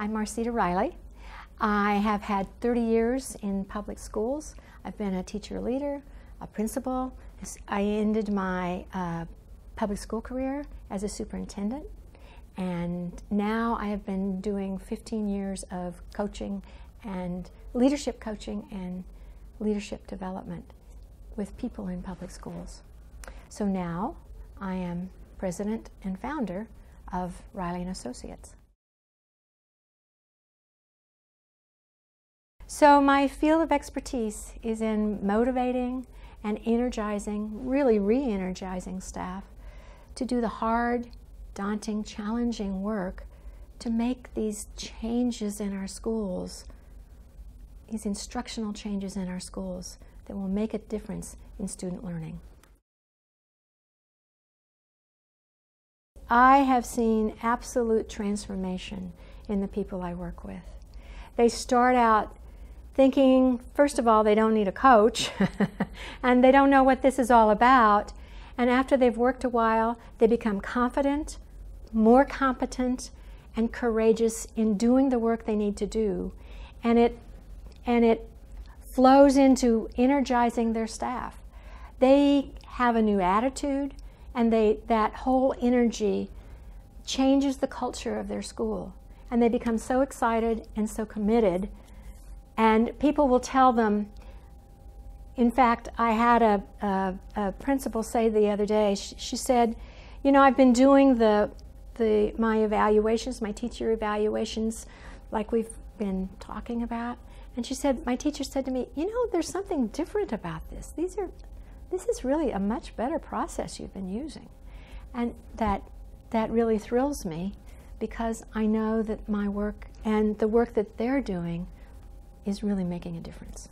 I'm Marceta Reilly. I have had 30 years in public schools. I've been a teacher leader, a principal. I ended my uh, public school career as a superintendent, and now I have been doing 15 years of coaching and leadership coaching and leadership development with people in public schools. So now I am president and founder of Reilly and Associates. So my field of expertise is in motivating and energizing, really re-energizing staff to do the hard, daunting, challenging work to make these changes in our schools, these instructional changes in our schools that will make a difference in student learning. I have seen absolute transformation in the people I work with. They start out thinking, first of all, they don't need a coach and they don't know what this is all about. And after they've worked a while, they become confident, more competent, and courageous in doing the work they need to do. And it, and it flows into energizing their staff. They have a new attitude, and they, that whole energy changes the culture of their school. And they become so excited and so committed and people will tell them, in fact, I had a, a, a principal say the other day, she, she, said, you know, I've been doing the, the, my evaluations, my teacher evaluations, like we've been talking about. And she said, my teacher said to me, you know, there's something different about this. These are, this is really a much better process you've been using. And that, that really thrills me because I know that my work and the work that they're doing is really making a difference.